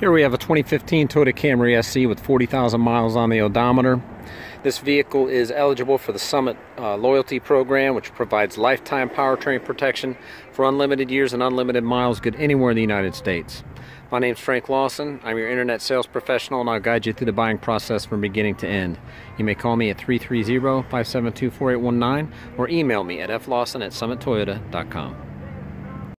Here we have a 2015 Toyota Camry SE with 40,000 miles on the odometer. This vehicle is eligible for the Summit uh, Loyalty Program, which provides lifetime powertrain protection for unlimited years and unlimited miles good anywhere in the United States. My name is Frank Lawson. I'm your internet sales professional and I'll guide you through the buying process from beginning to end. You may call me at 330-572-4819 or email me at flawson at summittoyota.com.